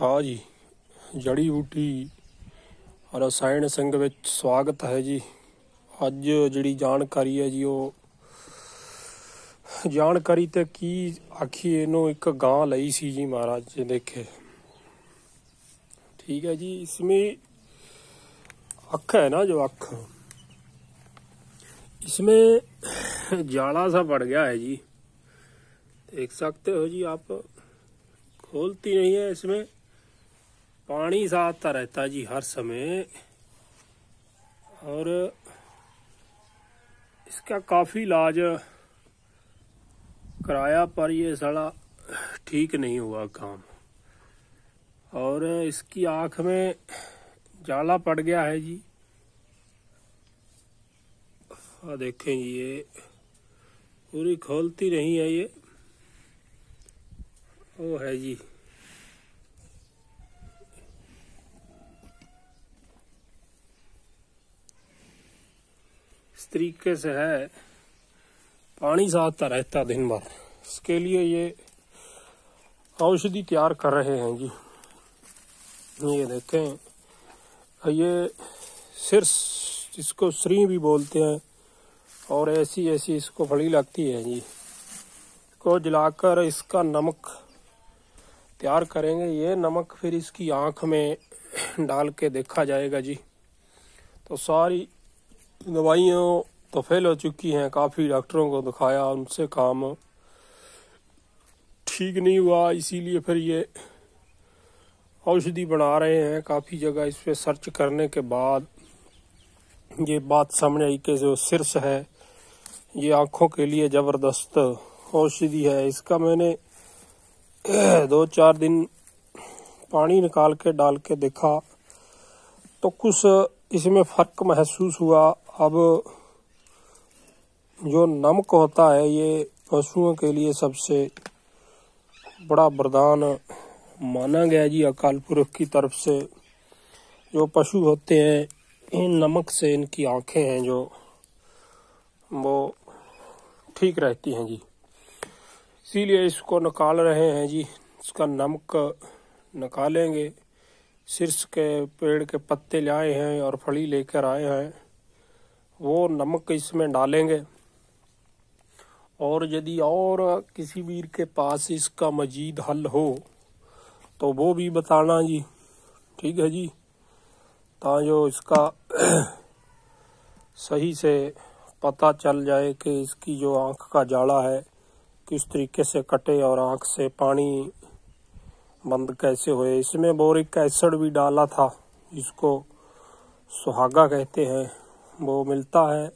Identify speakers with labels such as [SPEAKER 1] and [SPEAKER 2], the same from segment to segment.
[SPEAKER 1] ਹਾਂ ਜੀ ਜੜੀ ਬੂਟੀ ਰਸਾਇਣ ਸਿੰਘ ਵਿੱਚ ਸਵਾਗਤ ਹੈ ਜੀ ਅੱਜ ਜਿਹੜੀ ਜਾਣਕਾਰੀ ਹੈ ਜੀ ਉਹ ਜਾਣਕਾਰੀ ਤੇ ਕੀ ਆਖੀ ਇਹਨੂੰ ਇੱਕ ਗਾਂ ਲਈ ਸੀ ਜੀ ਮਹਾਰਾਜ ਜੀ ਦੇਖੇ ठीक है जी इसमें अख है ना जो अख इसमें जाला सा पड़ गया है जी देख सकते हो जी आप खोलती नहीं है इसमें पानी सा आता रहता जी हर समय। और इसका काफ़ी इलाज कराया, पर ये सड़ा ठीक नहीं हुआ काम। और इसकी आँख में जाला पड़ गया है जी। देखें ये पूरी खोलती नहीं है ये। वो है जी। तरीके से है, पानी सा आता रहता दिन भर। इसके लिए ये औषधि तैयार कर रहे हैं जी। ये देखें, ये सिर इसको श्री भी बोलते हैं, और ऐसी ऐसी इसको फड़ी लगती है जी। इसको जलाकर इसका नमक तैयार करेंगे। ये नमक फिर इसकी आँख में डाल के देखा जाएगा जी। तो सारी दवाइयों तो फेल हो चुकी हैं, काफ़ी डॉक्टरों को दिखाया, उनसे काम ठीक नहीं हुआ, इसीलिए फिर ये औषधि बना रहे हैं। काफ़ी जगह इस पे सर्च करने के बाद ये बात सामने आई कि जो सिरस है, ये आँखों के लिए ज़बरदस्त औषधि है। इसका मैंने दो चार दिन पानी निकाल के डाल के देखा तो कुछ इसमें फ़र्क महसूस हुआ। अब जो नमक होता है, ये पशुओं के लिए सबसे बड़ा वरदान माना गया जी अकाल पुरख की तरफ़ से। जो पशु होते हैं, इन नमक से इनकी आँखें हैं जो, वो ठीक रहती हैं जी। इसीलिए इसको निकाल रहे हैं जी, इसका नमक निकालेंगे। शीर्ष के, पेड़ के पत्ते ले आए हैं और फली लेकर आए हैं। वो नमक इसमें डालेंगे। और यदि और किसी वीर के पास इसका मजीद हल हो तो वो भी बताना जी। ठीक है जी? ता जो इसका सही से पता चल जाए कि इसकी जो आँख का जाड़ा है, किस तरीके से कटे और आँख से पानी बंद कैसे हुए? इसमें बोरिक एसिड भी डाला था, जिसको सुहागा कहते हैं। वो मिलता है,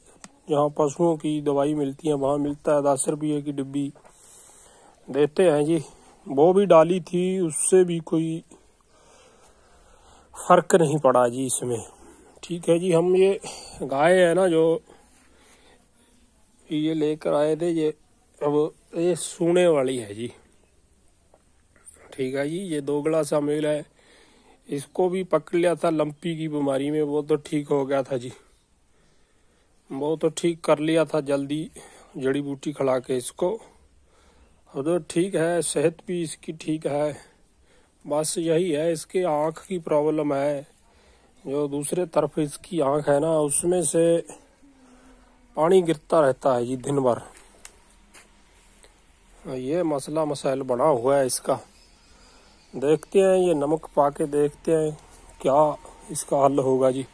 [SPEAKER 1] जहाँ पशुओं की दवाई मिलती है, वहाँ मिलता है। दस रुपये की डिब्बी देते हैं जी। वो भी डाली थी, उससे भी कोई फ़र्क नहीं पड़ा जी इसमें। ठीक है जी, हम ये गाय है ना, जो ये लेकर आए थे, ये अब ये सूने वाली है जी। ठीक है जी, ये दोगला सा मेल है। इसको भी पकड़ लिया था लंपी की बीमारी में, वो तो ठीक हो गया था जी। वो तो ठीक कर लिया था जल्दी, जड़ी बूटी खिला के इसको। तो ठीक है, सेहत भी इसकी ठीक है। बस यही है, इसके आँख की प्रॉब्लम है। जो दूसरे तरफ़ इसकी आँख है ना, उसमें से पानी गिरता रहता है जी दिन भर। ये मसला मसाइल बना हुआ है इसका। देखते हैं, ये नमक पा के देखते हैं, क्या इसका हल होगा जी।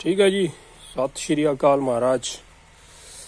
[SPEAKER 1] ठीक है जी, सत श्री अकाल महाराज।